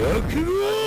覚悟